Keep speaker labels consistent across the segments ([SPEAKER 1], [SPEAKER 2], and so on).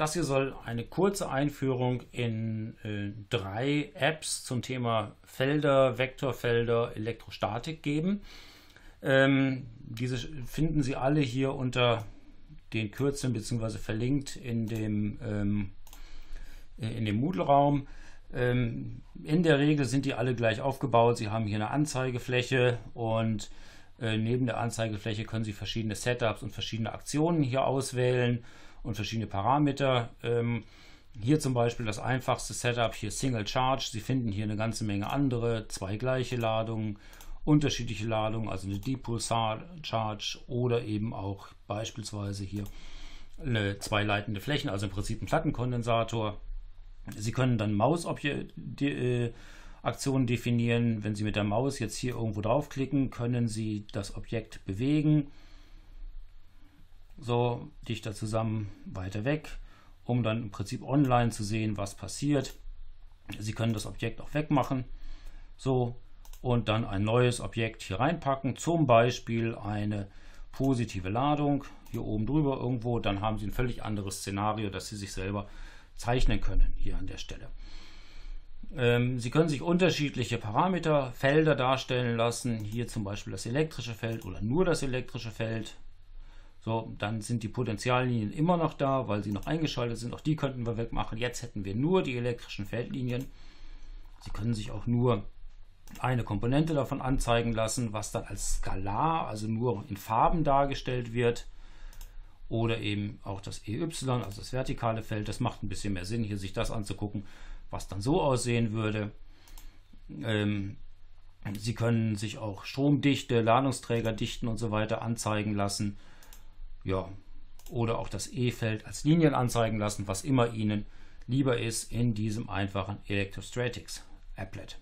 [SPEAKER 1] Das hier soll eine kurze Einführung in äh, drei Apps zum Thema Felder, Vektorfelder, Elektrostatik geben. Ähm, diese finden Sie alle hier unter den Kürzeln bzw. verlinkt in dem, ähm, in dem Moodle-Raum. Ähm, in der Regel sind die alle gleich aufgebaut. Sie haben hier eine Anzeigefläche und äh, neben der Anzeigefläche können Sie verschiedene Setups und verschiedene Aktionen hier auswählen und verschiedene Parameter. Ähm, hier zum Beispiel das einfachste Setup, hier Single Charge. Sie finden hier eine ganze Menge andere, zwei gleiche Ladungen, unterschiedliche Ladungen, also eine Dipole Charge oder eben auch beispielsweise hier eine zwei leitende Flächen, also im Prinzip ein Plattenkondensator. Sie können dann Mausaktionen äh, definieren. Wenn Sie mit der Maus jetzt hier irgendwo draufklicken, können Sie das Objekt bewegen so dichter zusammen, weiter weg, um dann im Prinzip online zu sehen, was passiert. Sie können das Objekt auch wegmachen, so und dann ein neues Objekt hier reinpacken, zum Beispiel eine positive Ladung hier oben drüber irgendwo, dann haben Sie ein völlig anderes Szenario, das Sie sich selber zeichnen können hier an der Stelle. Ähm, Sie können sich unterschiedliche Parameter, Felder darstellen lassen, hier zum Beispiel das elektrische Feld oder nur das elektrische Feld, so, dann sind die Potentiallinien immer noch da, weil sie noch eingeschaltet sind. Auch die könnten wir wegmachen. Jetzt hätten wir nur die elektrischen Feldlinien. Sie können sich auch nur eine Komponente davon anzeigen lassen, was dann als Skalar, also nur in Farben dargestellt wird. Oder eben auch das EY, also das vertikale Feld. Das macht ein bisschen mehr Sinn, hier sich das anzugucken, was dann so aussehen würde. Ähm, Sie können sich auch Stromdichte, Ladungsträgerdichten und so weiter anzeigen lassen ja, oder auch das E-Feld als Linien anzeigen lassen, was immer Ihnen lieber ist in diesem einfachen Electrostatics Applet.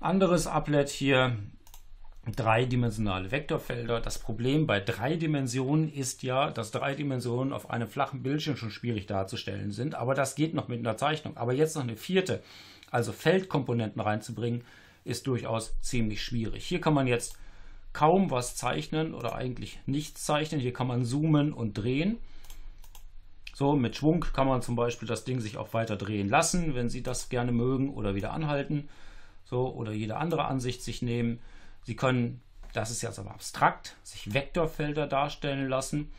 [SPEAKER 1] Anderes Applet hier, dreidimensionale Vektorfelder. Das Problem bei drei Dimensionen ist ja, dass drei Dimensionen auf einem flachen Bildschirm schon schwierig darzustellen sind, aber das geht noch mit einer Zeichnung. Aber jetzt noch eine vierte, also Feldkomponenten reinzubringen, ist durchaus ziemlich schwierig. Hier kann man jetzt kaum was zeichnen oder eigentlich nichts zeichnen. Hier kann man zoomen und drehen. So, mit Schwung kann man zum Beispiel das Ding sich auch weiter drehen lassen, wenn Sie das gerne mögen oder wieder anhalten. So, oder jede andere Ansicht sich nehmen. Sie können, das ist jetzt aber abstrakt, sich Vektorfelder darstellen lassen.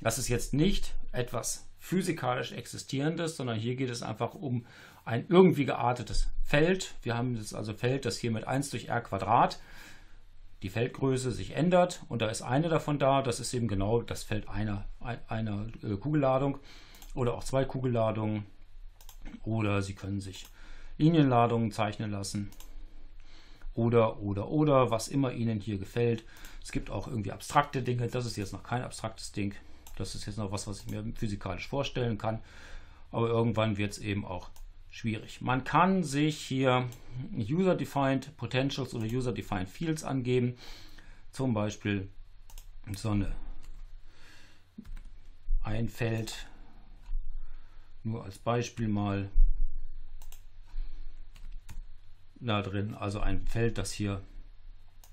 [SPEAKER 1] Das ist jetzt nicht etwas physikalisch Existierendes, sondern hier geht es einfach um ein irgendwie geartetes Feld. Wir haben jetzt also Feld, das hier mit 1 durch r Quadrat die Feldgröße sich ändert und da ist eine davon da, das ist eben genau das Feld einer, einer äh, Kugelladung oder auch zwei Kugelladungen oder Sie können sich Linienladungen zeichnen lassen oder oder oder was immer Ihnen hier gefällt. Es gibt auch irgendwie abstrakte Dinge, das ist jetzt noch kein abstraktes Ding, das ist jetzt noch was, was ich mir physikalisch vorstellen kann, aber irgendwann wird es eben auch schwierig. Man kann sich hier User-Defined Potentials oder User-Defined Fields angeben. Zum Beispiel so eine ein Feld, nur als Beispiel mal da drin, also ein Feld, das hier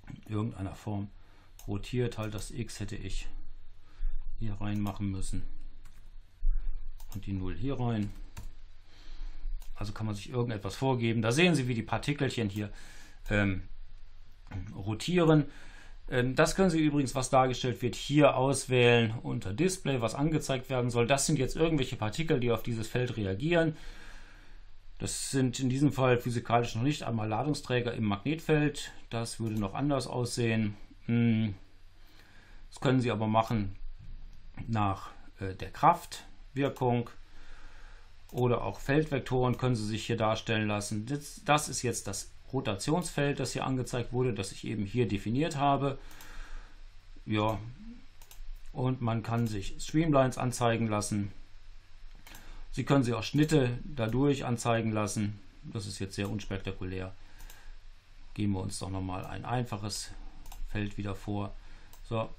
[SPEAKER 1] in irgendeiner Form rotiert, halt das X hätte ich hier reinmachen müssen und die 0 hier rein. Also kann man sich irgendetwas vorgeben. Da sehen Sie, wie die Partikelchen hier ähm, rotieren. Ähm, das können Sie übrigens, was dargestellt wird, hier auswählen unter Display, was angezeigt werden soll. Das sind jetzt irgendwelche Partikel, die auf dieses Feld reagieren. Das sind in diesem Fall physikalisch noch nicht einmal Ladungsträger im Magnetfeld. Das würde noch anders aussehen. Hm. Das können Sie aber machen nach äh, der Kraftwirkung oder auch Feldvektoren können Sie sich hier darstellen lassen. Das, das ist jetzt das Rotationsfeld, das hier angezeigt wurde, das ich eben hier definiert habe. Ja, und man kann sich Streamlines anzeigen lassen. Sie können sich auch Schnitte dadurch anzeigen lassen. Das ist jetzt sehr unspektakulär. Geben wir uns doch nochmal ein einfaches Feld wieder vor. So,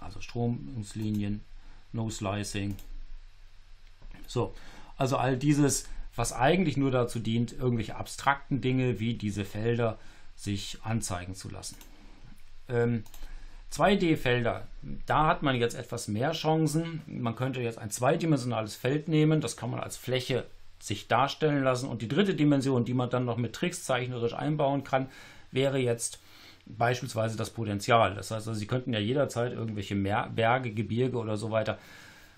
[SPEAKER 1] also Stromungslinien, No Slicing. So, also all dieses, was eigentlich nur dazu dient, irgendwelche abstrakten Dinge wie diese Felder sich anzeigen zu lassen. Ähm, 2D-Felder, da hat man jetzt etwas mehr Chancen. Man könnte jetzt ein zweidimensionales Feld nehmen, das kann man als Fläche sich darstellen lassen. Und die dritte Dimension, die man dann noch mit Tricks zeichnerisch einbauen kann, wäre jetzt beispielsweise das Potenzial. Das heißt, also, Sie könnten ja jederzeit irgendwelche Berge, Gebirge oder so weiter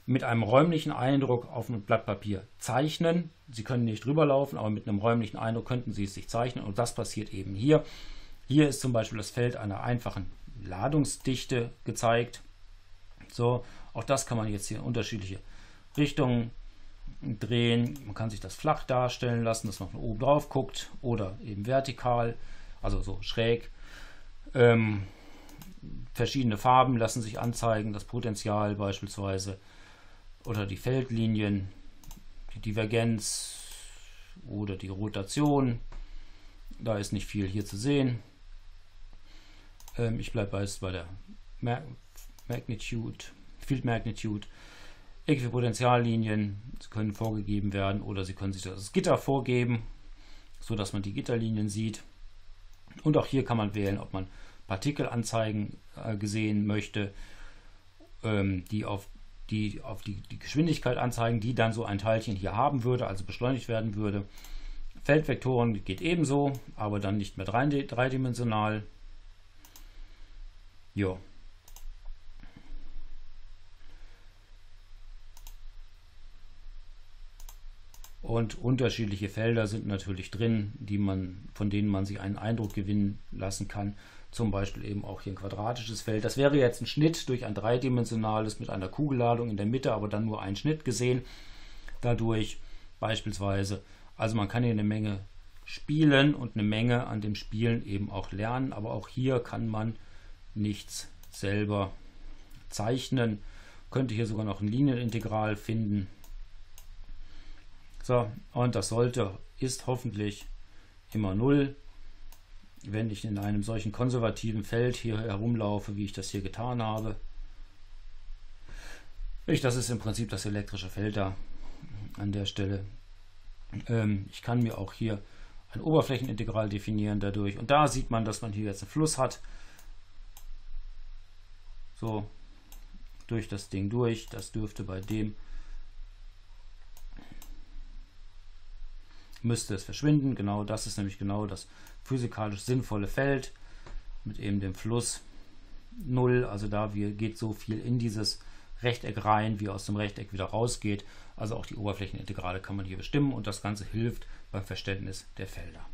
[SPEAKER 1] mit einem räumlichen Eindruck auf ein Blatt Papier zeichnen. Sie können nicht drüber laufen, aber mit einem räumlichen Eindruck könnten Sie es sich zeichnen und das passiert eben hier. Hier ist zum Beispiel das Feld einer einfachen Ladungsdichte gezeigt. So, auch das kann man jetzt hier in unterschiedliche Richtungen drehen. Man kann sich das flach darstellen lassen, dass man von oben drauf guckt oder eben vertikal, also so schräg. Ähm, verschiedene Farben lassen sich anzeigen, das Potenzial beispielsweise oder die Feldlinien, die Divergenz oder die Rotation. Da ist nicht viel hier zu sehen. Ähm, ich bleibe bei, bei der Magnitude, Field Magnitude. Äquipotentiallinien können vorgegeben werden oder Sie können sich das Gitter vorgeben, so dass man die Gitterlinien sieht. Und auch hier kann man wählen, ob man Partikelanzeigen äh, gesehen möchte, ähm, die auf die auf die, die Geschwindigkeit anzeigen, die dann so ein Teilchen hier haben würde, also beschleunigt werden würde. Feldvektoren geht ebenso, aber dann nicht mehr dreidimensional. Ja. Und unterschiedliche Felder sind natürlich drin, die man, von denen man sich einen Eindruck gewinnen lassen kann. Zum Beispiel eben auch hier ein quadratisches Feld. Das wäre jetzt ein Schnitt durch ein dreidimensionales mit einer Kugelladung in der Mitte, aber dann nur ein Schnitt gesehen. Dadurch beispielsweise. Also man kann hier eine Menge spielen und eine Menge an dem Spielen eben auch lernen. Aber auch hier kann man nichts selber zeichnen. Könnte hier sogar noch ein Linienintegral finden. So, und das sollte, ist hoffentlich immer 0. Wenn ich in einem solchen konservativen Feld hier herumlaufe, wie ich das hier getan habe. Ich, das ist im Prinzip das elektrische Feld da an der Stelle. Ähm, ich kann mir auch hier ein Oberflächenintegral definieren dadurch. Und da sieht man, dass man hier jetzt einen Fluss hat. So, durch das Ding durch. Das dürfte bei dem müsste es verschwinden. Genau das ist nämlich genau das physikalisch sinnvolle Feld mit eben dem Fluss 0. Also da geht so viel in dieses Rechteck rein, wie aus dem Rechteck wieder rausgeht. Also auch die Oberflächenintegrale kann man hier bestimmen und das Ganze hilft beim Verständnis der Felder.